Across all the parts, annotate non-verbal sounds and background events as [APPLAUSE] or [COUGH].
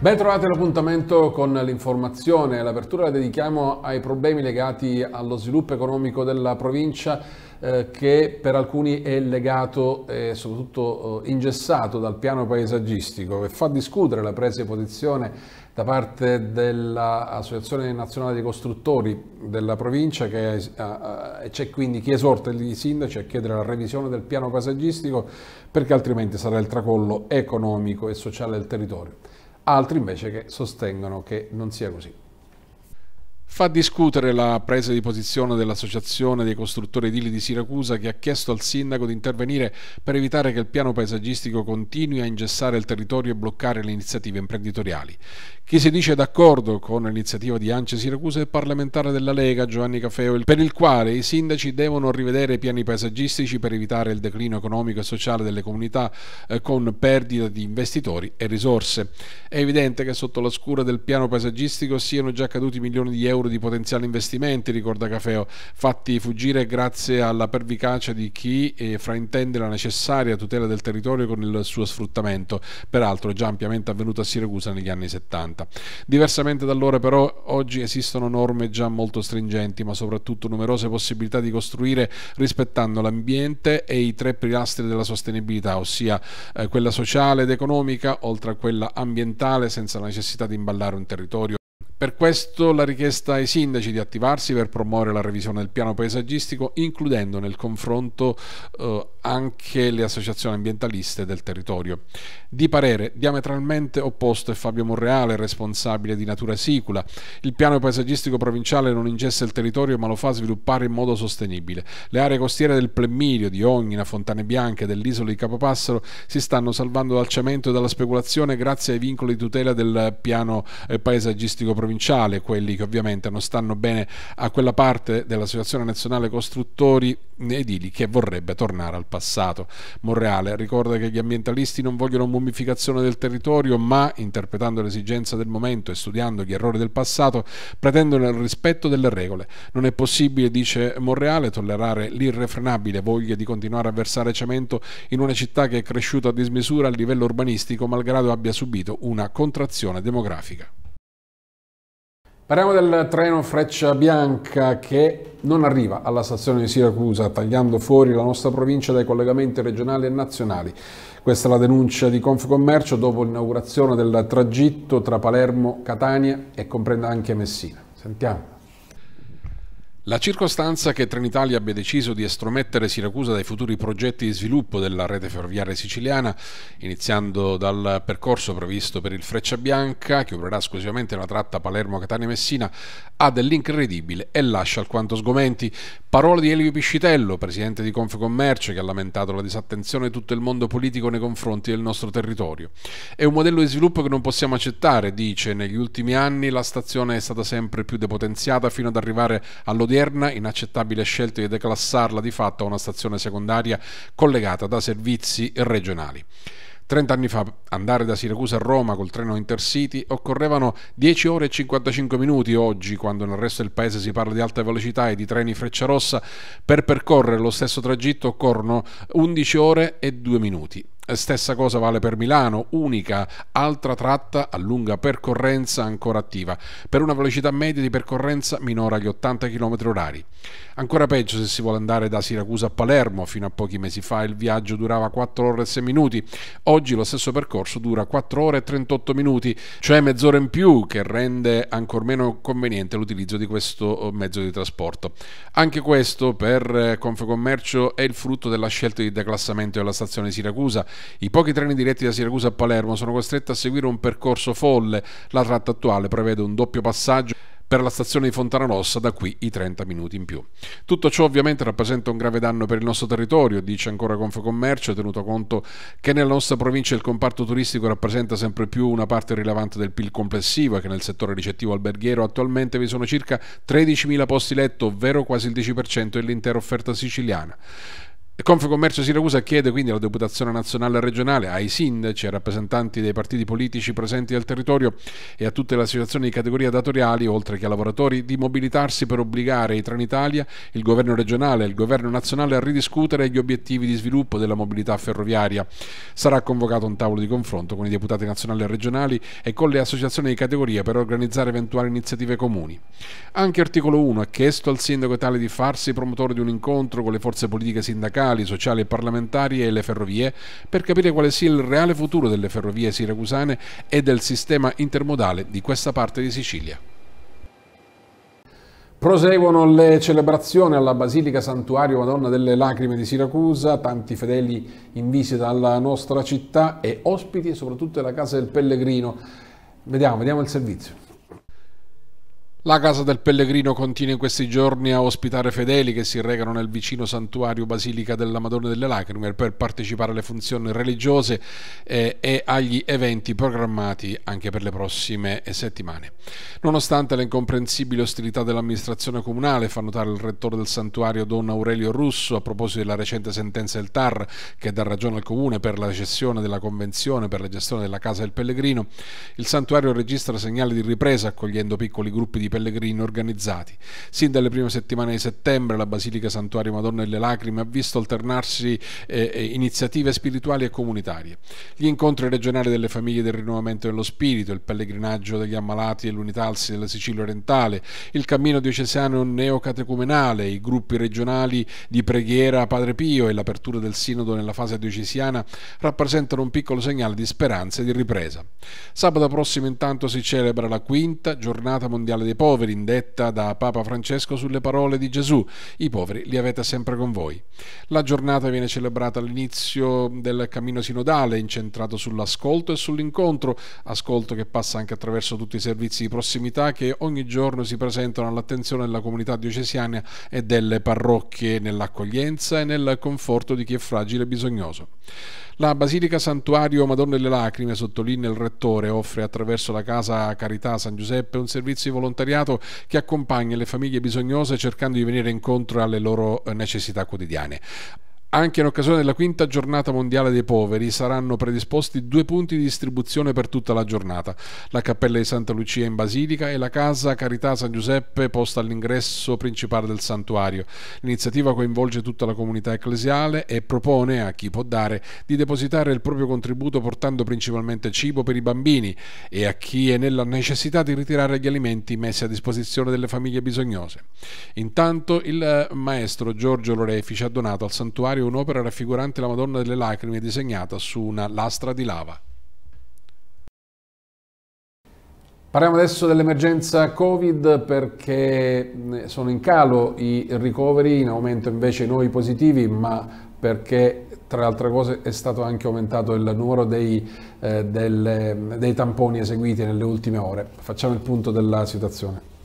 Ben trovate l'appuntamento con l'informazione. L'apertura la dedichiamo ai problemi legati allo sviluppo economico della provincia eh, che per alcuni è legato e soprattutto eh, ingessato dal piano paesaggistico e fa discutere la presa di posizione da parte dell'Associazione Nazionale dei Costruttori della provincia che eh, c'è quindi chi esorta i sindaci a chiedere la revisione del piano paesaggistico perché altrimenti sarà il tracollo economico e sociale del territorio altri invece che sostengono che non sia così. Fa discutere la presa di posizione dell'Associazione dei costruttori edili di Siracusa che ha chiesto al sindaco di intervenire per evitare che il piano paesaggistico continui a ingessare il territorio e bloccare le iniziative imprenditoriali. Chi si dice d'accordo con l'iniziativa di Ance Siracusa è il parlamentare della Lega Giovanni Cafeo, per il quale i sindaci devono rivedere i piani paesaggistici per evitare il declino economico e sociale delle comunità eh, con perdita di investitori e risorse. È evidente che sotto la scura del piano paesaggistico siano già caduti milioni di euro di potenziali investimenti, ricorda Cafeo, fatti fuggire grazie alla pervicacia di chi eh, fraintende la necessaria tutela del territorio con il suo sfruttamento, peraltro già ampiamente avvenuto a Siracusa negli anni 70. 1990. Diversamente da allora però oggi esistono norme già molto stringenti ma soprattutto numerose possibilità di costruire rispettando l'ambiente e i tre pilastri della sostenibilità, ossia eh, quella sociale ed economica oltre a quella ambientale senza la necessità di imballare un territorio per questo la richiesta ai sindaci di attivarsi per promuovere la revisione del piano paesaggistico, includendo nel confronto eh, anche le associazioni ambientaliste del territorio. Di parere diametralmente opposto è Fabio Monreale, responsabile di Natura Sicula. Il piano paesaggistico provinciale non ingessa il territorio ma lo fa sviluppare in modo sostenibile. Le aree costiere del Plemmirio, di Ognina, Fontane Bianche e dell'isola di Capopassaro si stanno salvando dal cemento e dalla speculazione grazie ai vincoli di tutela del piano eh, paesaggistico provinciale quelli che ovviamente non stanno bene a quella parte dell'Associazione Nazionale Costruttori Edili che vorrebbe tornare al passato. Monreale ricorda che gli ambientalisti non vogliono mummificazione del territorio, ma interpretando l'esigenza del momento e studiando gli errori del passato, pretendono il rispetto delle regole. Non è possibile, dice Monreale, tollerare l'irrefrenabile voglia di continuare a versare cemento in una città che è cresciuta a dismisura a livello urbanistico malgrado abbia subito una contrazione demografica. Parliamo del treno Freccia Bianca che non arriva alla stazione di Siracusa, tagliando fuori la nostra provincia dai collegamenti regionali e nazionali. Questa è la denuncia di Confcommercio dopo l'inaugurazione del tragitto tra Palermo, Catania e comprende anche Messina. Sentiamo. La circostanza che Trenitalia abbia deciso di estromettere Siracusa dai futuri progetti di sviluppo della rete ferroviaria siciliana, iniziando dal percorso previsto per il Freccia Bianca, che opererà esclusivamente la tratta Palermo-Catania-Messina, ha dell'incredibile e lascia alquanto sgomenti. Parole di Elio Piscitello, presidente di Confcommercio, che ha lamentato la disattenzione di tutto il mondo politico nei confronti del nostro territorio. È un modello di sviluppo che non possiamo accettare, dice, negli ultimi anni la stazione è stata sempre più depotenziata fino ad arrivare all'odierno odierna inaccettabile scelta di declassarla di fatto a una stazione secondaria collegata da servizi regionali. 30 anni fa andare da Siracusa a Roma col treno Intercity occorrevano 10 ore e 55 minuti oggi, quando nel resto del paese si parla di alta velocità e di treni Frecciarossa, per percorrere lo stesso tragitto occorrono 11 ore e 2 minuti. Stessa cosa vale per Milano, unica altra tratta a lunga percorrenza ancora attiva, per una velocità media di percorrenza minore agli 80 km h Ancora peggio se si vuole andare da Siracusa a Palermo, fino a pochi mesi fa il viaggio durava 4 ore e 6 minuti, oggi lo stesso percorso dura 4 ore e 38 minuti, cioè mezz'ora in più che rende ancora meno conveniente l'utilizzo di questo eh, mezzo di trasporto. Anche questo per eh, Confcommercio è il frutto della scelta di declassamento della stazione Siracusa, i pochi treni diretti da Siracusa a Palermo sono costretti a seguire un percorso folle. La tratta attuale prevede un doppio passaggio per la stazione di Fontana Rossa, da qui i 30 minuti in più. Tutto ciò ovviamente rappresenta un grave danno per il nostro territorio, dice ancora Confcommercio, tenuto conto che nella nostra provincia il comparto turistico rappresenta sempre più una parte rilevante del PIL complessivo e che nel settore ricettivo alberghiero attualmente vi sono circa 13.000 posti letto, ovvero quasi il 10% dell'intera offerta siciliana. Confcommercio Siracusa chiede quindi alla Deputazione Nazionale e Regionale, ai sindaci, ai rappresentanti dei partiti politici presenti al territorio e a tutte le associazioni di categoria datoriali, oltre che ai lavoratori, di mobilitarsi per obbligare i Trenitalia, il governo regionale e il governo nazionale a ridiscutere gli obiettivi di sviluppo della mobilità ferroviaria. Sarà convocato un tavolo di confronto con i deputati nazionali e regionali e con le associazioni di categoria per organizzare eventuali iniziative comuni. Anche articolo 1 ha chiesto al sindaco Italia di farsi promotore di un incontro con le forze politiche sindacali sindacali, sociali e parlamentari e le ferrovie per capire quale sia il reale futuro delle ferrovie siracusane e del sistema intermodale di questa parte di Sicilia. Proseguono le celebrazioni alla Basilica Santuario Madonna delle Lacrime di Siracusa, tanti fedeli in visita alla nostra città e ospiti soprattutto della Casa del Pellegrino. Vediamo, vediamo il servizio. La Casa del Pellegrino continua in questi giorni a ospitare fedeli che si recano nel vicino santuario Basilica della Madonna delle Lacrime per partecipare alle funzioni religiose eh, e agli eventi programmati anche per le prossime settimane. Nonostante le incomprensibili ostilità dell'amministrazione comunale, fa notare il rettore del santuario Don Aurelio Russo a proposito della recente sentenza del TAR che dà ragione al comune per la cessione della convenzione per la gestione della Casa del Pellegrino, il santuario registra segnali di ripresa accogliendo piccoli gruppi di pellegrini organizzati. Sin dalle prime settimane di settembre la Basilica Santuario Madonna delle Lacrime ha visto alternarsi eh, eh, iniziative spirituali e comunitarie. Gli incontri regionali delle famiglie del rinnovamento dello spirito, il pellegrinaggio degli ammalati e l'unitalsi della Sicilia orientale, il cammino diocesano neocatecumenale, i gruppi regionali di preghiera a Padre Pio e l'apertura del sinodo nella fase diocesiana rappresentano un piccolo segnale di speranza e di ripresa. Sabato prossimo intanto si celebra la quinta giornata mondiale dei poveri, indetta da Papa Francesco sulle parole di Gesù. I poveri li avete sempre con voi. La giornata viene celebrata all'inizio del cammino sinodale, incentrato sull'ascolto e sull'incontro, ascolto che passa anche attraverso tutti i servizi di prossimità che ogni giorno si presentano all'attenzione della comunità diocesiana e delle parrocchie nell'accoglienza e nel conforto di chi è fragile e bisognoso. La Basilica Santuario Madonna delle Lacrime, sottolinea il Rettore, offre attraverso la Casa Carità San Giuseppe un servizio di volontariato che accompagna le famiglie bisognose cercando di venire incontro alle loro necessità quotidiane. Anche in occasione della quinta giornata mondiale dei poveri saranno predisposti due punti di distribuzione per tutta la giornata, la cappella di Santa Lucia in Basilica e la casa Carità San Giuseppe posta all'ingresso principale del santuario. L'iniziativa coinvolge tutta la comunità ecclesiale e propone a chi può dare di depositare il proprio contributo portando principalmente cibo per i bambini e a chi è nella necessità di ritirare gli alimenti messi a disposizione delle famiglie bisognose. Intanto il maestro Giorgio Lorefici ha donato al santuario necessario un'opera raffigurante la Madonna delle Lacrime disegnata su una lastra di lava. Parliamo adesso dell'emergenza Covid perché sono in calo i ricoveri, in aumento invece i nuovi positivi, ma perché tra le altre cose è stato anche aumentato il numero dei, eh, delle, dei tamponi eseguiti nelle ultime ore. Facciamo il punto della situazione.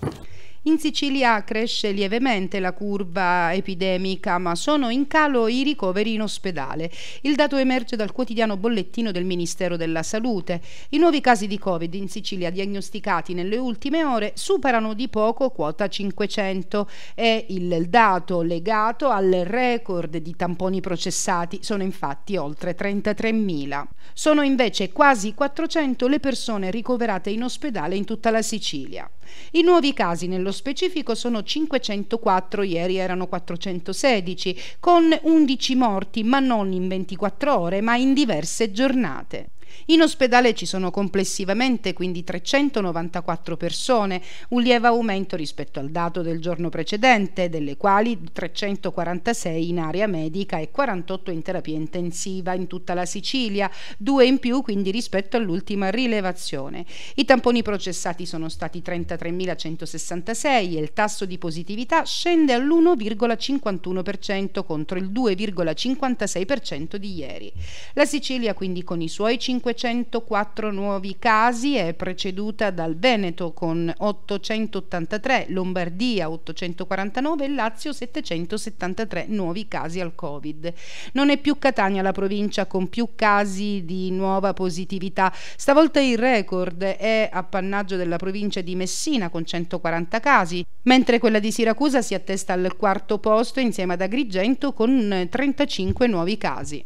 In Sicilia cresce lievemente la curva epidemica, ma sono in calo i ricoveri in ospedale. Il dato emerge dal quotidiano bollettino del Ministero della Salute. I nuovi casi di Covid in Sicilia diagnosticati nelle ultime ore superano di poco quota 500 e il dato legato al record di tamponi processati sono infatti oltre 33.000. Sono invece quasi 400 le persone ricoverate in ospedale in tutta la Sicilia. I nuovi casi nello specifico sono 504, ieri erano 416, con 11 morti, ma non in 24 ore, ma in diverse giornate. In ospedale ci sono complessivamente quindi 394 persone, un lieve aumento rispetto al dato del giorno precedente, delle quali 346 in area medica e 48 in terapia intensiva in tutta la Sicilia, due in più quindi rispetto all'ultima rilevazione. I tamponi processati sono stati 33.166 e il tasso di positività scende all'1,51% contro il 2,56% di ieri. La Sicilia quindi con i suoi 5 504 nuovi casi, è preceduta dal Veneto con 883, Lombardia 849 e Lazio 773 nuovi casi al Covid. Non è più Catania la provincia con più casi di nuova positività, stavolta il record è appannaggio della provincia di Messina con 140 casi, mentre quella di Siracusa si attesta al quarto posto insieme ad Agrigento con 35 nuovi casi.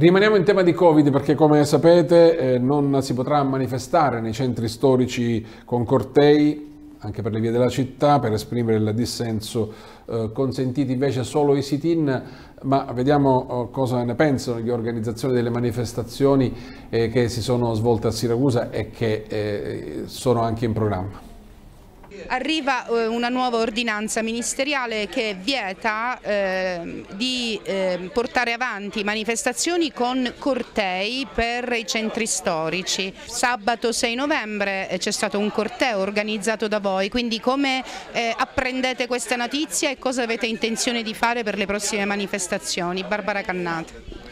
Rimaniamo in tema di Covid perché come sapete eh, non si potrà manifestare nei centri storici con cortei anche per le vie della città per esprimere il dissenso eh, consentiti invece solo i sit-in ma vediamo eh, cosa ne pensano gli organizzatori delle manifestazioni eh, che si sono svolte a Siracusa e che eh, sono anche in programma. Arriva eh, una nuova ordinanza ministeriale che vieta eh, di eh, portare avanti manifestazioni con cortei per i centri storici. Sabato 6 novembre eh, c'è stato un corteo organizzato da voi, quindi come eh, apprendete questa notizia e cosa avete intenzione di fare per le prossime manifestazioni? Barbara Cannata.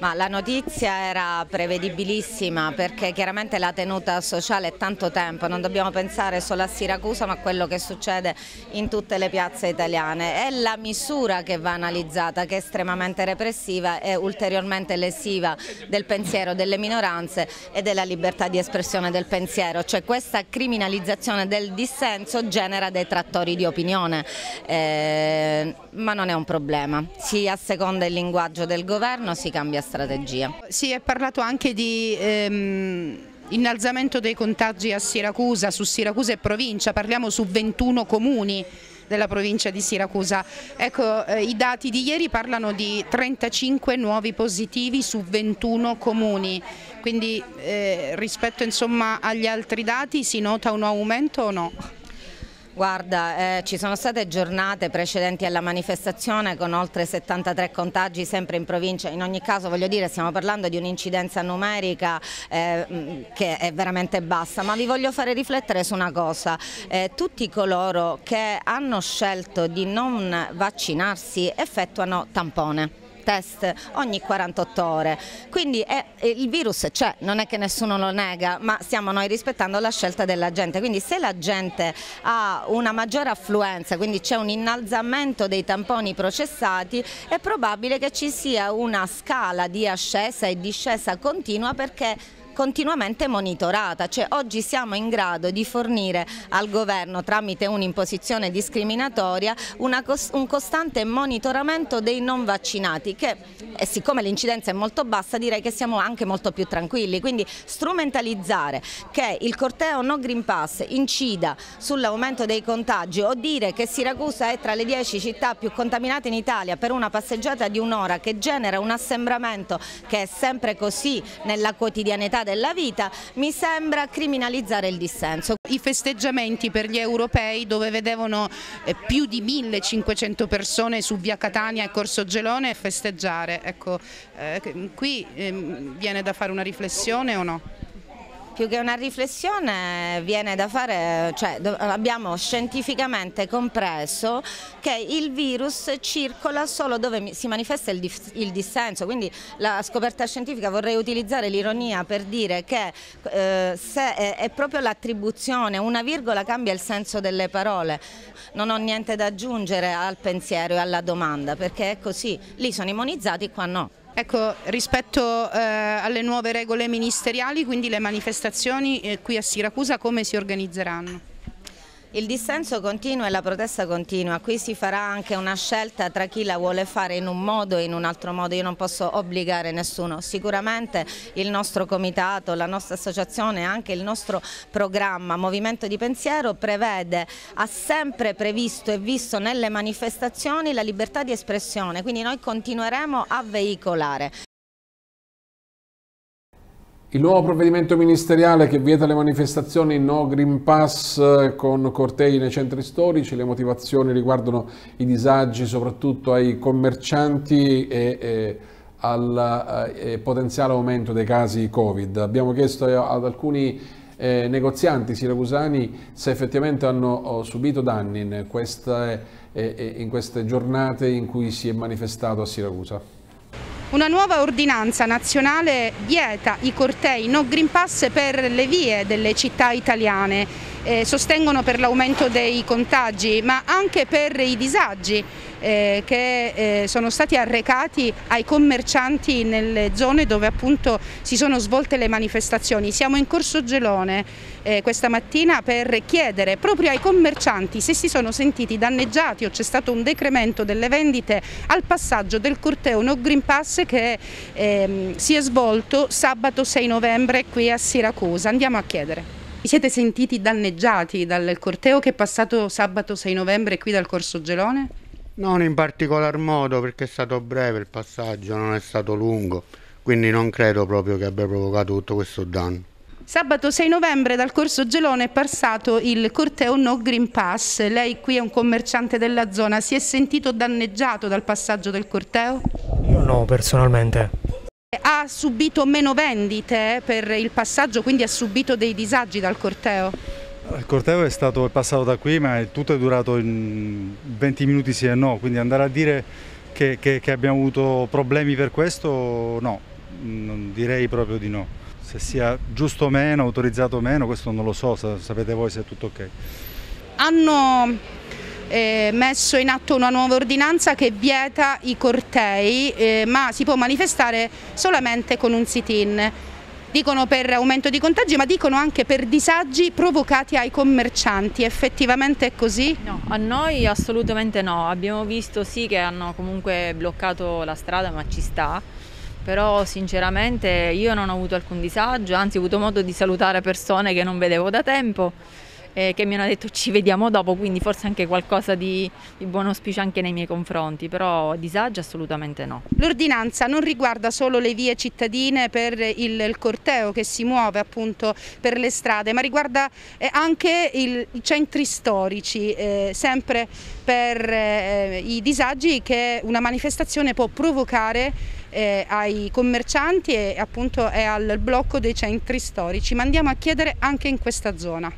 Ma la notizia era prevedibilissima perché chiaramente la tenuta sociale è tanto tempo, non dobbiamo pensare solo a Siracusa ma a quello che succede in tutte le piazze italiane. È la misura che va analizzata che è estremamente repressiva e ulteriormente lesiva del pensiero delle minoranze e della libertà di espressione del pensiero, cioè questa criminalizzazione del dissenso genera dei trattori di opinione, eh, ma non è un problema, si asseconda il linguaggio del governo, si cambia strategia. Si è parlato anche di ehm, innalzamento dei contagi a Siracusa, su Siracusa e provincia, parliamo su 21 comuni della provincia di Siracusa. Ecco, eh, i dati di ieri parlano di 35 nuovi positivi su 21 comuni, quindi eh, rispetto insomma, agli altri dati si nota un aumento o no? Guarda, eh, ci sono state giornate precedenti alla manifestazione con oltre 73 contagi sempre in provincia, in ogni caso voglio dire stiamo parlando di un'incidenza numerica eh, che è veramente bassa, ma vi voglio fare riflettere su una cosa, eh, tutti coloro che hanno scelto di non vaccinarsi effettuano tampone test ogni 48 ore, quindi è, il virus c'è, non è che nessuno lo nega, ma stiamo noi rispettando la scelta della gente, quindi se la gente ha una maggiore affluenza, quindi c'è un innalzamento dei tamponi processati, è probabile che ci sia una scala di ascesa e discesa continua perché continuamente monitorata, cioè oggi siamo in grado di fornire al governo tramite un'imposizione discriminatoria una, un costante monitoramento dei non vaccinati che e siccome l'incidenza è molto bassa direi che siamo anche molto più tranquilli, quindi strumentalizzare che il corteo no Green Pass incida sull'aumento dei contagi o dire che Siracusa è tra le 10 città più contaminate in Italia per una passeggiata di un'ora che genera un assembramento che è sempre così nella quotidianità della vita, mi sembra criminalizzare il dissenso. I festeggiamenti per gli europei dove vedevano eh, più di 1500 persone su via Catania e Corso Gelone festeggiare, ecco, eh, qui eh, viene da fare una riflessione o no? Più che una riflessione viene da fare, cioè abbiamo scientificamente compreso che il virus circola solo dove si manifesta il, dissenso, quindi la scoperta scientifica vorrei utilizzare l'ironia per dire che eh, se è, è proprio l'attribuzione, una virgola cambia il senso delle parole, non ho niente da aggiungere al pensiero e alla domanda perché è così, lì sono immunizzati, qua no. Ecco, rispetto eh, alle nuove regole ministeriali, quindi le manifestazioni eh, qui a Siracusa come si organizzeranno? Il dissenso continua e la protesta continua, qui si farà anche una scelta tra chi la vuole fare in un modo e in un altro modo, io non posso obbligare nessuno, sicuramente il nostro comitato, la nostra associazione, anche il nostro programma Movimento di Pensiero prevede, ha sempre previsto e visto nelle manifestazioni la libertà di espressione, quindi noi continueremo a veicolare. Il nuovo provvedimento ministeriale che vieta le manifestazioni no Green Pass eh, con cortei nei centri storici, le motivazioni riguardano i disagi soprattutto ai commercianti e, e al e potenziale aumento dei casi Covid. Abbiamo chiesto ad alcuni eh, negozianti siracusani se effettivamente hanno oh, subito danni in queste, eh, in queste giornate in cui si è manifestato a Siracusa. Una nuova ordinanza nazionale vieta i cortei no Green Pass per le vie delle città italiane. Eh, sostengono per l'aumento dei contagi ma anche per i disagi eh, che eh, sono stati arrecati ai commercianti nelle zone dove appunto si sono svolte le manifestazioni. Siamo in Corso Gelone eh, questa mattina per chiedere proprio ai commercianti se si sono sentiti danneggiati o c'è stato un decremento delle vendite al passaggio del corteo No Green Pass che ehm, si è svolto sabato 6 novembre qui a Siracusa. Andiamo a chiedere. Vi siete sentiti danneggiati dal corteo che è passato sabato 6 novembre qui dal Corso Gelone? Non in particolar modo perché è stato breve il passaggio, non è stato lungo, quindi non credo proprio che abbia provocato tutto questo danno. Sabato 6 novembre dal Corso Gelone è passato il corteo No Green Pass. Lei qui è un commerciante della zona, si è sentito danneggiato dal passaggio del corteo? Io no, personalmente. Ha subito meno vendite per il passaggio, quindi ha subito dei disagi dal corteo? Il corteo è stato passato da qui, ma tutto è durato in 20 minuti sì e no, quindi andare a dire che, che, che abbiamo avuto problemi per questo, no, non direi proprio di no. Se sia giusto o meno, autorizzato o meno, questo non lo so, sapete voi se è tutto ok. Hanno eh, messo in atto una nuova ordinanza che vieta i cortei, eh, ma si può manifestare solamente con un sit-in dicono per aumento di contagi ma dicono anche per disagi provocati ai commercianti, effettivamente è così? No, a noi assolutamente no, abbiamo visto sì che hanno comunque bloccato la strada ma ci sta, però sinceramente io non ho avuto alcun disagio, anzi ho avuto modo di salutare persone che non vedevo da tempo eh, che mi hanno detto ci vediamo dopo, quindi forse anche qualcosa di, di buon auspicio anche nei miei confronti, però disagio assolutamente no. L'ordinanza non riguarda solo le vie cittadine per il, il corteo che si muove appunto per le strade, ma riguarda eh, anche il, i centri storici, eh, sempre per eh, i disagi che una manifestazione può provocare eh, ai commercianti e appunto è al blocco dei centri storici, ma andiamo a chiedere anche in questa zona.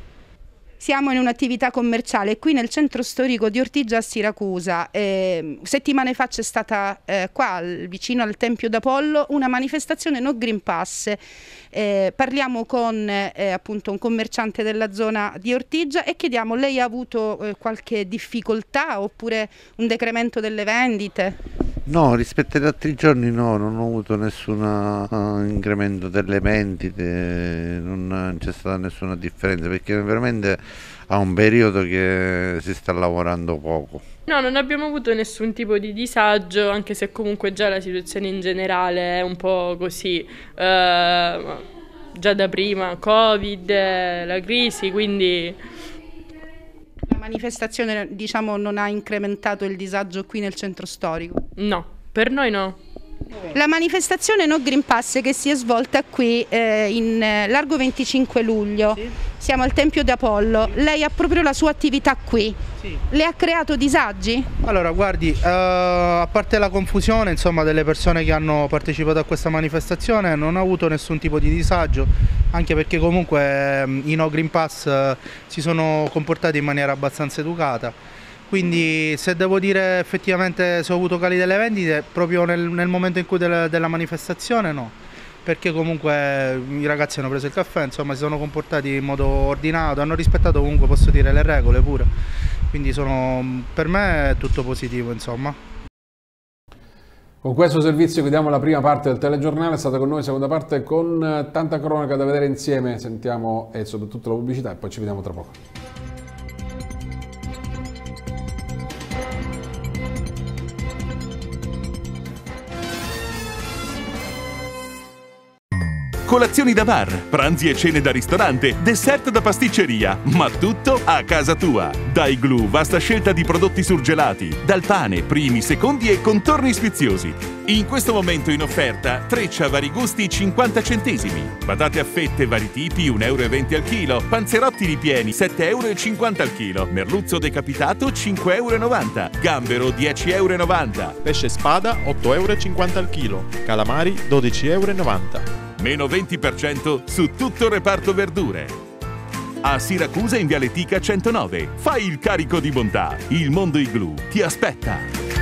Siamo in un'attività commerciale qui nel centro storico di Ortigia a Siracusa. Eh, settimane fa c'è stata eh, qua vicino al Tempio d'Apollo una manifestazione no Green Pass. Eh, parliamo con eh, appunto un commerciante della zona di Ortigia e chiediamo lei ha avuto eh, qualche difficoltà oppure un decremento delle vendite? No, rispetto agli altri giorni no, non ho avuto nessun uh, incremento delle vendite, non c'è stata nessuna differenza perché veramente ha un periodo che si sta lavorando poco. No, non abbiamo avuto nessun tipo di disagio, anche se comunque già la situazione in generale è un po' così, uh, già da prima, Covid, la crisi, quindi manifestazione diciamo, non ha incrementato il disagio qui nel centro storico? No, per noi no. La manifestazione No Green Pass che si è svolta qui eh, in eh, largo 25 luglio, sì. siamo al Tempio d'Apollo, lei ha proprio la sua attività qui, sì. le ha creato disagi? Allora guardi, uh, a parte la confusione insomma, delle persone che hanno partecipato a questa manifestazione non ho avuto nessun tipo di disagio, anche perché comunque um, i No Green Pass uh, si sono comportati in maniera abbastanza educata quindi se devo dire effettivamente se ho avuto cali delle vendite proprio nel, nel momento in cui della, della manifestazione no perché comunque i ragazzi hanno preso il caffè, insomma si sono comportati in modo ordinato, hanno rispettato comunque posso dire le regole pure, quindi sono, per me è tutto positivo insomma. Con questo servizio chiudiamo la prima parte del telegiornale, è stata con noi la seconda parte con tanta cronaca da vedere insieme, sentiamo e soprattutto la pubblicità e poi ci vediamo tra poco. Colazioni da bar, pranzi e cene da ristorante, dessert da pasticceria, ma tutto a casa tua. Dai Glue, vasta scelta di prodotti surgelati, dal pane, primi, secondi e contorni sfiziosi. In questo momento in offerta, treccia vari gusti 50 centesimi, patate a fette vari tipi 1,20 euro al chilo, panzerotti ripieni 7,50 euro al chilo, merluzzo decapitato 5,90 euro, gambero 10,90 euro, pesce spada 8,50 euro al chilo, calamari 12,90 euro meno 20% su tutto il reparto verdure. A Siracusa in Viale Tica 109. Fai il carico di bontà. Il mondo igloo ti aspetta.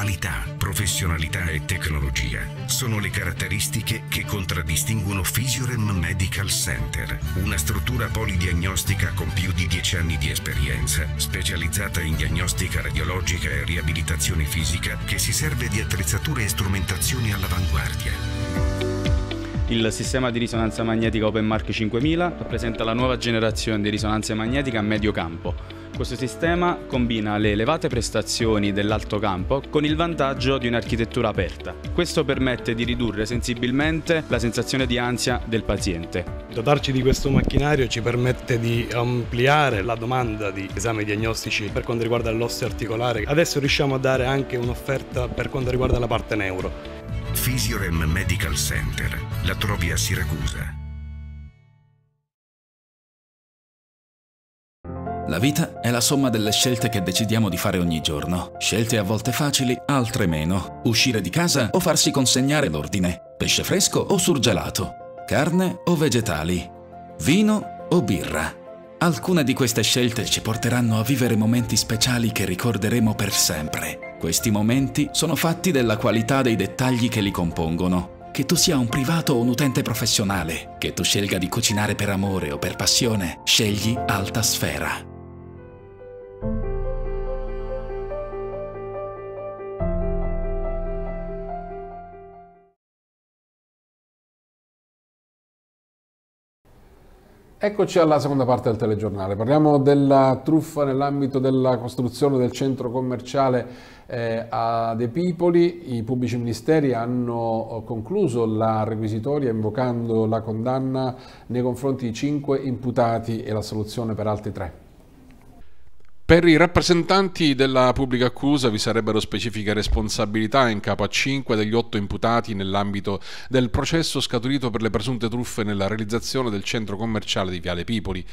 Qualità, professionalità e tecnologia sono le caratteristiche che contraddistinguono Physiorem Medical Center, una struttura polidiagnostica con più di dieci anni di esperienza, specializzata in diagnostica radiologica e riabilitazione fisica che si serve di attrezzature e strumentazioni all'avanguardia. Il sistema di risonanza magnetica OpenMark 5000 rappresenta la nuova generazione di risonanza magnetica a medio campo questo sistema combina le elevate prestazioni dell'alto campo con il vantaggio di un'architettura aperta. Questo permette di ridurre sensibilmente la sensazione di ansia del paziente. Dotarci di questo macchinario ci permette di ampliare la domanda di esami diagnostici per quanto riguarda l'osseo articolare. Adesso riusciamo a dare anche un'offerta per quanto riguarda la parte neuro. Physiorem Medical Center, la trovi a Siracusa. La vita è la somma delle scelte che decidiamo di fare ogni giorno. Scelte a volte facili, altre meno. Uscire di casa o farsi consegnare l'ordine. Pesce fresco o surgelato. Carne o vegetali. Vino o birra. Alcune di queste scelte ci porteranno a vivere momenti speciali che ricorderemo per sempre. Questi momenti sono fatti della qualità dei dettagli che li compongono. Che tu sia un privato o un utente professionale, che tu scelga di cucinare per amore o per passione, scegli Alta Sfera. Eccoci alla seconda parte del telegiornale. Parliamo della truffa nell'ambito della costruzione del centro commerciale eh, a De Pipoli. I pubblici ministeri hanno concluso la requisitoria invocando la condanna nei confronti di cinque imputati e la soluzione per altri tre. Per i rappresentanti della pubblica accusa vi sarebbero specifiche responsabilità in capo a cinque degli otto imputati nell'ambito del processo scaturito per le presunte truffe nella realizzazione del centro commerciale di Viale Pipoli.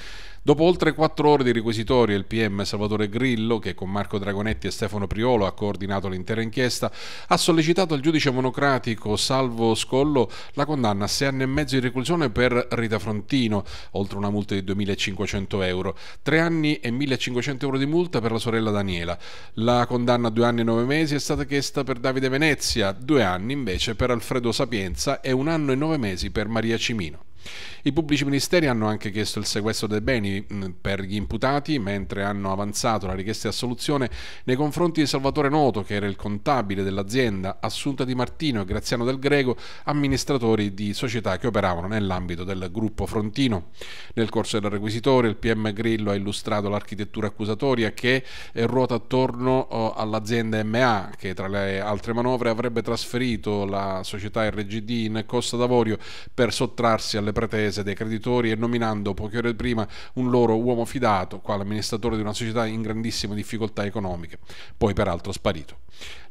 Dopo oltre quattro ore di requisitorio, il PM Salvatore Grillo, che con Marco Dragonetti e Stefano Priolo ha coordinato l'intera inchiesta, ha sollecitato al giudice monocratico Salvo Scollo la condanna a sei anni e mezzo di reclusione per Rita Frontino, oltre una multa di 2.500 euro, tre anni e 1.500 euro di multa per la sorella Daniela. La condanna a due anni e nove mesi è stata chiesta per Davide Venezia, due anni invece per Alfredo Sapienza e un anno e nove mesi per Maria Cimino. I pubblici ministeri hanno anche chiesto il sequestro dei beni per gli imputati, mentre hanno avanzato la richiesta di assoluzione nei confronti di Salvatore Noto, che era il contabile dell'azienda, Assunta Di Martino e Graziano Del Greco, amministratori di società che operavano nell'ambito del gruppo Frontino. Nel corso del requisitorio il PM Grillo ha illustrato l'architettura accusatoria che eh, ruota attorno oh, all'azienda MA, che tra le altre manovre avrebbe trasferito la società RGD in Costa d'Avorio per sottrarsi alle pretese dei creditori e nominando poche ore prima un loro uomo fidato, quale amministratore di una società in grandissime difficoltà economiche, poi peraltro sparito.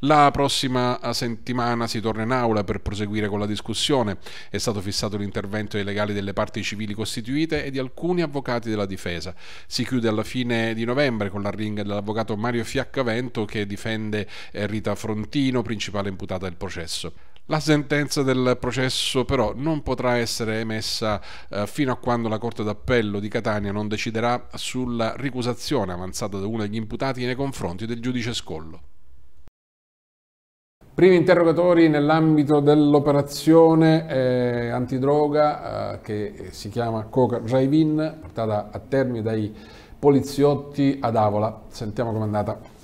La prossima settimana si torna in aula per proseguire con la discussione. È stato fissato l'intervento dei legali delle parti civili costituite e di alcuni avvocati della difesa. Si chiude alla fine di novembre con l'arringa dell'avvocato Mario Fiaccavento che difende Rita Frontino, principale imputata del processo. La sentenza del processo però non potrà essere emessa eh, fino a quando la Corte d'Appello di Catania non deciderà sulla ricusazione avanzata da uno degli imputati nei confronti del giudice Scollo. Primi interrogatori nell'ambito dell'operazione eh, antidroga eh, che si chiama Coca Drive-In, portata a termine dai poliziotti ad Avola. Sentiamo com'è andata.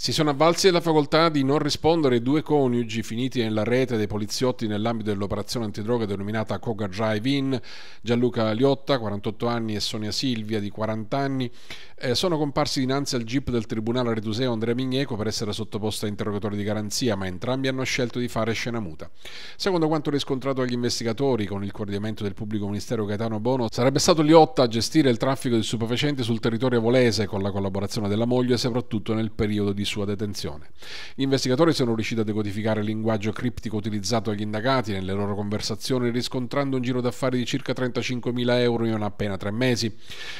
Si sono avvalsi della facoltà di non rispondere due coniugi finiti nella rete dei poliziotti nell'ambito dell'operazione antidroga denominata Coga Drive-In, Gianluca Liotta, 48 anni, e Sonia Silvia, di 40 anni, eh, sono comparsi dinanzi al GIP del Tribunale Retuseo Andrea Migneco per essere sottoposti a interrogatori di garanzia, ma entrambi hanno scelto di fare scena muta. Secondo quanto riscontrato dagli investigatori, con il coordinamento del pubblico ministero Gaetano Bono, sarebbe stato Liotta a gestire il traffico di stupefacenti sul territorio volese con la collaborazione della moglie, soprattutto nel periodo di sua detenzione. Gli investigatori sono riusciti a decodificare il linguaggio criptico utilizzato dagli indagati nelle loro conversazioni, riscontrando un giro d'affari di circa 35.000 euro in appena tre mesi.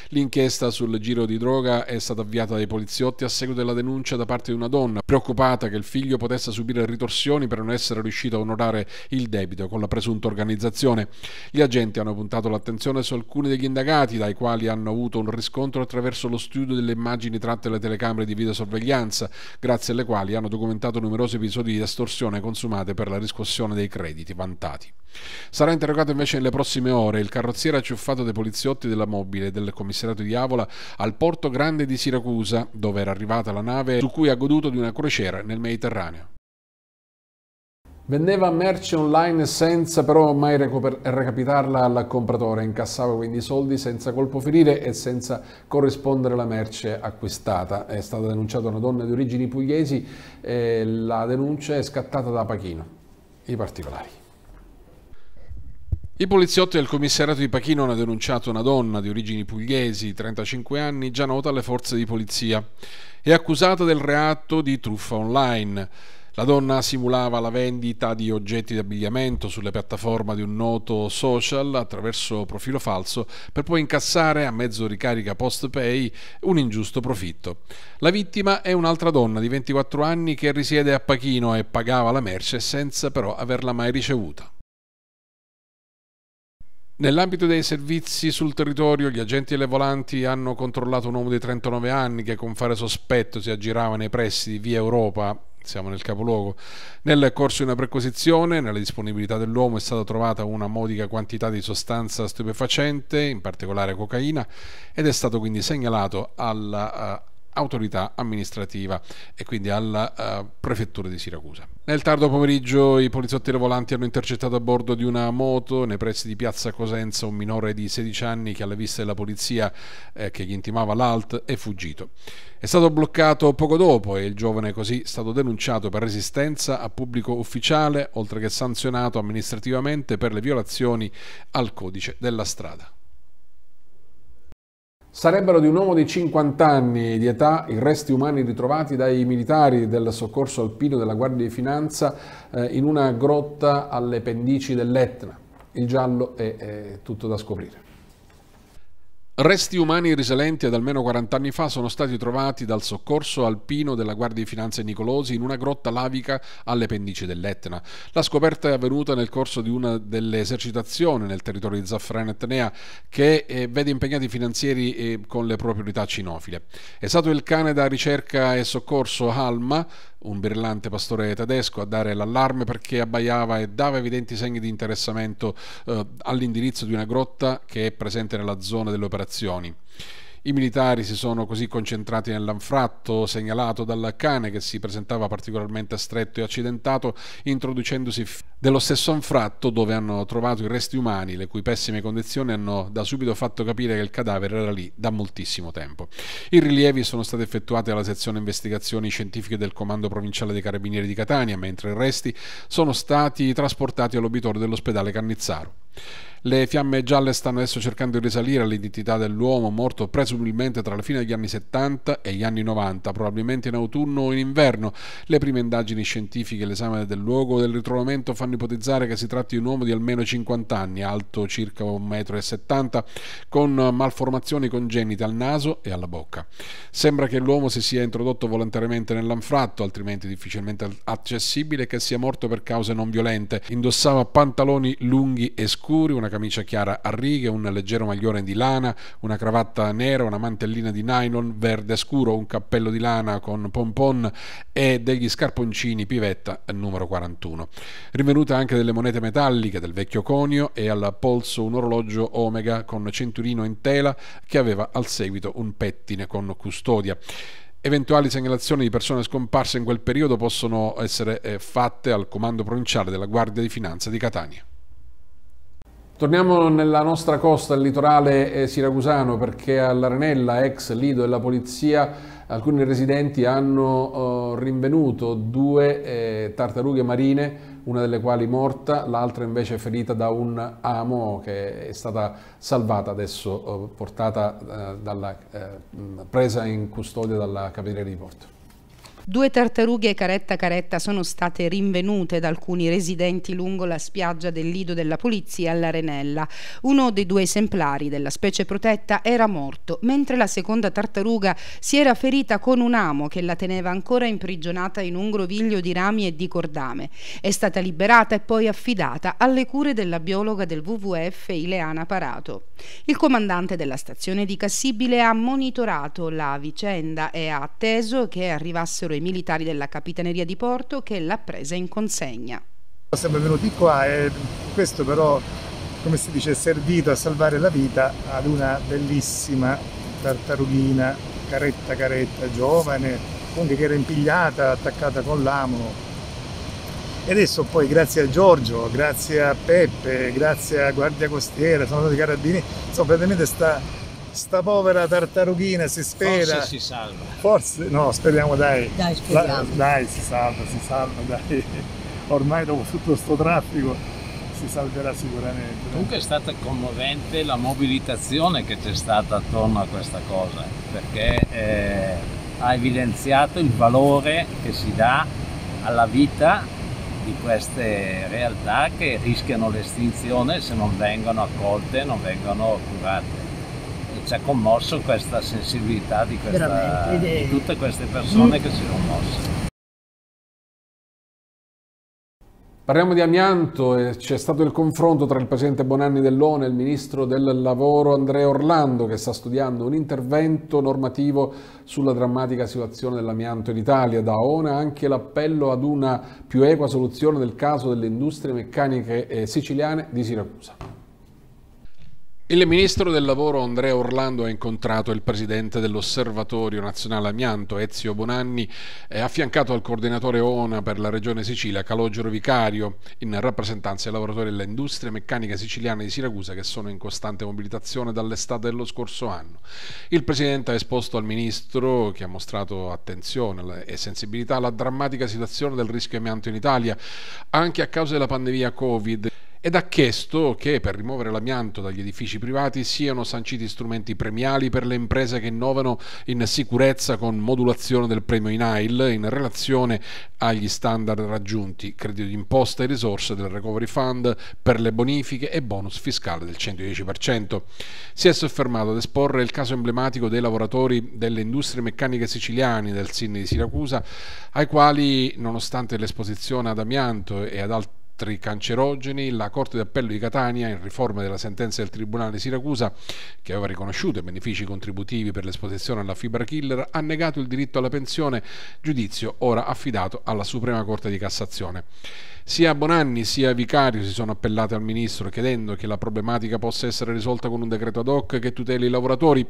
L'inchiesta sul giro di droga è stata avviata dai poliziotti a seguito della denuncia da parte di una donna, preoccupata che il figlio potesse subire ritorsioni per non essere riuscito a onorare il debito con la presunta organizzazione. Gli agenti hanno puntato l'attenzione su alcuni degli indagati, dai quali hanno avuto un riscontro attraverso lo studio delle immagini tratte dalle telecamere di videosorveglianza grazie alle quali hanno documentato numerosi episodi di estorsione consumate per la riscossione dei crediti vantati. Sarà interrogato invece nelle prossime ore il carrozziere acciuffato dei poliziotti della mobile del commissariato di Avola al porto grande di Siracusa, dove era arrivata la nave su cui ha goduto di una crociera nel Mediterraneo. Vendeva merce online senza però mai recapitarla al compratore, incassava quindi soldi senza colpo ferire e senza corrispondere la merce acquistata. È stata denunciata una donna di origini pugliesi e la denuncia è scattata da Pachino. I particolari. I poliziotti del commissariato di Pachino hanno denunciato una donna di origini pugliesi, 35 anni, già nota alle forze di polizia, e accusata del reato di truffa online. La donna simulava la vendita di oggetti di abbigliamento sulle piattaforme di un noto social attraverso profilo falso per poi incassare a mezzo ricarica post-pay un ingiusto profitto. La vittima è un'altra donna di 24 anni che risiede a Pachino e pagava la merce senza però averla mai ricevuta. Nell'ambito dei servizi sul territorio, gli agenti e le volanti hanno controllato un uomo di 39 anni che con fare sospetto si aggirava nei pressi di via Europa siamo nel capoluogo. Nel corso di una perquisizione, nella disponibilità dell'uomo è stata trovata una modica quantità di sostanza stupefacente, in particolare cocaina, ed è stato quindi segnalato alla uh, autorità amministrativa e quindi alla uh, prefettura di Siracusa. Nel tardo pomeriggio i poliziotti volanti hanno intercettato a bordo di una moto nei pressi di Piazza Cosenza un minore di 16 anni che alla vista della polizia eh, che gli intimava l'alt è fuggito. È stato bloccato poco dopo e il giovane così è stato denunciato per resistenza a pubblico ufficiale oltre che sanzionato amministrativamente per le violazioni al codice della strada. Sarebbero di un uomo di 50 anni di età i resti umani ritrovati dai militari del soccorso alpino della Guardia di Finanza eh, in una grotta alle pendici dell'Etna. Il giallo è, è tutto da scoprire. Resti umani risalenti ad almeno 40 anni fa sono stati trovati dal soccorso alpino della Guardia di Finanza Nicolosi in una grotta lavica alle pendici dell'Etna. La scoperta è avvenuta nel corso di una delle esercitazioni nel territorio di Zaffarana Etnea che eh, vede impegnati i finanzieri eh, con le proprie unità cinofile. È stato il cane da ricerca e soccorso Alma un brillante pastore tedesco a dare l'allarme perché abbaiava e dava evidenti segni di interessamento eh, all'indirizzo di una grotta che è presente nella zona delle operazioni. I militari si sono così concentrati nell'anfratto segnalato dal cane che si presentava particolarmente stretto e accidentato, introducendosi dello stesso anfratto dove hanno trovato i resti umani, le cui pessime condizioni hanno da subito fatto capire che il cadavere era lì da moltissimo tempo. I rilievi sono stati effettuati alla sezione investigazioni scientifiche del Comando Provinciale dei Carabinieri di Catania, mentre i resti sono stati trasportati all'obitorio dell'ospedale Cannizzaro. Le fiamme gialle stanno adesso cercando di risalire all'identità dell'uomo morto presumibilmente tra la fine degli anni 70 e gli anni 90, probabilmente in autunno o in inverno. Le prime indagini scientifiche e l'esame del luogo del ritrovamento fanno ipotizzare che si tratti di un uomo di almeno 50 anni, alto circa 1,70 m, con malformazioni congenite al naso e alla bocca. Sembra che l'uomo si sia introdotto volontariamente nell'anfratto, altrimenti difficilmente accessibile, e che sia morto per cause non violente. Indossava pantaloni lunghi e scuri, una una camicia chiara a righe, un leggero maglione di lana, una cravatta nera, una mantellina di nylon verde scuro, un cappello di lana con pompon e degli scarponcini pivetta numero 41. Rinvenuta anche delle monete metalliche del vecchio conio e al polso un orologio omega con centurino in tela che aveva al seguito un pettine con custodia. Eventuali segnalazioni di persone scomparse in quel periodo possono essere eh, fatte al comando provinciale della Guardia di Finanza di Catania. Torniamo nella nostra costa, il litorale eh, siracusano, perché all'Arenella, ex lido della polizia, alcuni residenti hanno eh, rinvenuto due eh, tartarughe marine, una delle quali morta, l'altra invece ferita da un amo che è stata salvata adesso, eh, portata, eh, dalla, eh, presa in custodia dalla capitaneria di Porto. Due tartarughe caretta caretta sono state rinvenute da alcuni residenti lungo la spiaggia del Lido della Polizia all'Arenella. Uno dei due esemplari della specie protetta era morto, mentre la seconda tartaruga si era ferita con un amo che la teneva ancora imprigionata in un groviglio di rami e di cordame. È stata liberata e poi affidata alle cure della biologa del WWF Ileana Parato. Il comandante della stazione di Cassibile ha monitorato la vicenda e ha atteso che arrivassero i ai militari della Capitaneria di Porto che l'ha presa in consegna. Siamo venuti qua e questo però, come si dice, è servito a salvare la vita ad una bellissima tartarughina, caretta caretta, giovane, comunque che era impigliata, attaccata con l'amo. E adesso poi grazie a Giorgio, grazie a Peppe, grazie a Guardia Costiera, sono stati carabinieri, insomma praticamente sta, sta povera tartarughina si spera. Forse si salva. Forse, no, speriamo dai. Dai, speriamo. La- dai, si salva, si salva, dai. [LAUGHS] Ormai dopo tutto questo traffico si salverà sicuramente. Comunque è stata commovente la mobilitazione che c'è stata attorno a questa cosa, perché eh, ha evidenziato il valore che si dà alla vita di queste realtà che rischiano l'estinzione se non vengono accolte, non vengono curate. Ci ha commosso questa sensibilità di, questa- di tutte queste persone Mm. che si sono mosse. Parliamo di amianto e c'è stato il confronto tra il Presidente Bonanni dell'ONU e il Ministro del Lavoro Andrea Orlando che sta studiando un intervento normativo sulla drammatica situazione dell'amianto in Italia. Da ONU anche l'appello ad una più equa soluzione del caso delle industrie meccaniche eh, siciliane di Siracusa. Il ministro del lavoro Andrea Orlando ha incontrato il presidente dell'Osservatorio Nazionale Amianto Ezio Bonanni affiancato al coordinatore ONA per la regione Sicilia Calogero Vicario in rappresentanza dei lavoratori delle industrie meccaniche siciliane di Siracusa che sono in costante mobilitazione dall'estate dello scorso anno. Il presidente ha esposto al ministro che ha mostrato attenzione e sensibilità alla drammatica situazione del rischio amianto in Italia anche a causa della pandemia Covid ed ha chiesto che per rimuovere l'amianto dagli edifici privati siano sanciti strumenti premiali per le imprese che innovano in sicurezza con modulazione del premio INAIL in relazione agli standard raggiunti, credito d'imposta e risorse del Recovery Fund per le bonifiche e bonus fiscale del 110%. Si è soffermato ad esporre il caso emblematico dei lavoratori delle industrie meccaniche siciliane del SIN di Siracusa, ai quali, nonostante l'esposizione ad amianto e ad altri altri cancerogeni, la Corte d'Appello di Catania, in riforma della sentenza del Tribunale di Siracusa, che aveva riconosciuto i benefici contributivi per l'esposizione alla fibra killer, ha negato il diritto alla pensione, giudizio ora affidato alla Suprema Corte di Cassazione. Sia Bonanni sia Vicario si sono appellati al Ministro chiedendo che la problematica possa essere risolta con un decreto ad hoc che tuteli i lavoratori.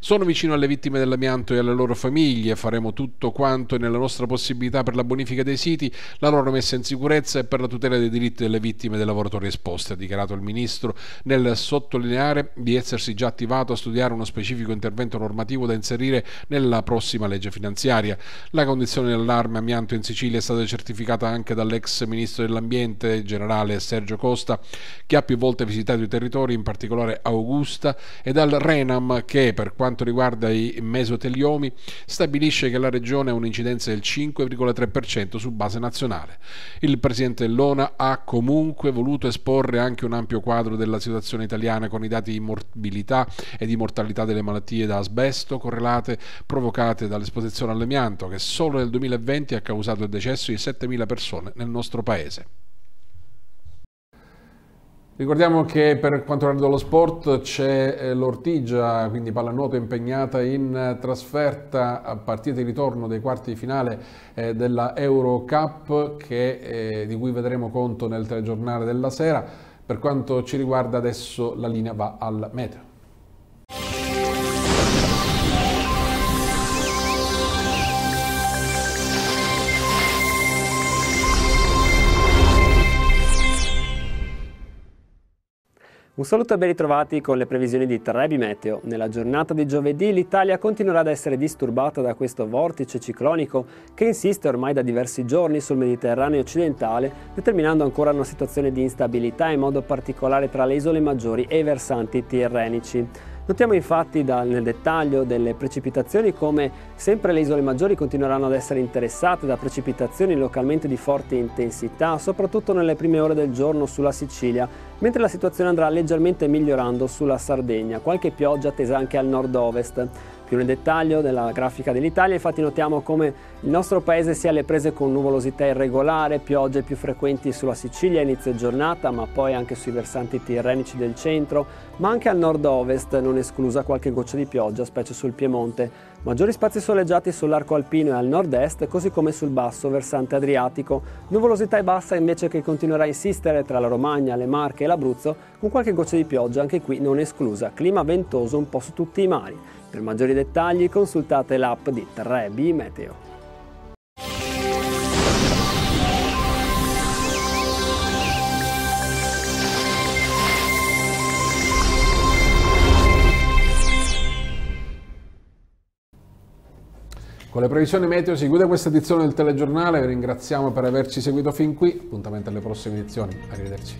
Sono vicino alle vittime dell'amianto e alle loro famiglie, faremo tutto quanto è nella nostra possibilità per la bonifica dei siti, la loro messa in sicurezza e per la tutela dei diritti delle vittime e dei lavoratori esposti, ha dichiarato il Ministro nel sottolineare di essersi già attivato a studiare uno specifico intervento normativo da inserire nella prossima legge finanziaria. La condizione dell'allarme amianto in Sicilia è stata certificata anche dall'ex Ministro dell'Ambiente generale Sergio Costa, che ha più volte visitato i territori, in particolare Augusta, e dal Renam che, per quanto riguarda i mesoteliomi, stabilisce che la regione ha un'incidenza del 5,3% su base nazionale. Il Presidente dell'ONA ha comunque voluto esporre anche un ampio quadro della situazione italiana con i dati di morbilità e di mortalità delle malattie da asbesto correlate provocate dall'esposizione all'amianto, che solo nel 2020 ha causato il decesso di 7.000 persone nel nostro paese. Ricordiamo che per quanto riguarda lo sport c'è eh, l'Ortigia, quindi pallanuoto impegnata in trasferta a partita di ritorno dei quarti di finale eh, della Euro Cup che, eh, di cui vedremo conto nel telegiornale della sera. Per quanto ci riguarda adesso la linea va al meteo. Un saluto e ben ritrovati con le previsioni di Trebi Meteo. Nella giornata di giovedì l'Italia continuerà ad essere disturbata da questo vortice ciclonico che insiste ormai da diversi giorni sul Mediterraneo occidentale, determinando ancora una situazione di instabilità in modo particolare tra le isole maggiori e i versanti tirrenici. Notiamo infatti da, nel dettaglio delle precipitazioni come sempre le isole maggiori continueranno ad essere interessate da precipitazioni localmente di forte intensità, soprattutto nelle prime ore del giorno sulla Sicilia, mentre la situazione andrà leggermente migliorando sulla Sardegna, qualche pioggia attesa anche al nord-ovest. Più nel dettaglio della grafica dell'Italia infatti notiamo come il nostro paese sia alle prese con nuvolosità irregolare, piogge più frequenti sulla Sicilia a inizio giornata, ma poi anche sui versanti tirrenici del centro, ma anche al nord-ovest, non esclusa qualche goccia di pioggia, specie sul Piemonte. Maggiori spazi soleggiati sull'arco alpino e al nord-est, così come sul basso versante adriatico. Nuvolosità e bassa invece che continuerà a insistere tra la Romagna, le Marche e l'Abruzzo, con qualche goccia di pioggia anche qui non esclusa. Clima ventoso un po' su tutti i mari. Per maggiori dettagli consultate l'app di 3B Meteo. Con le previsioni meteo si chiude questa edizione del telegiornale, vi ringraziamo per averci seguito fin qui, appuntamento alle prossime edizioni, arrivederci.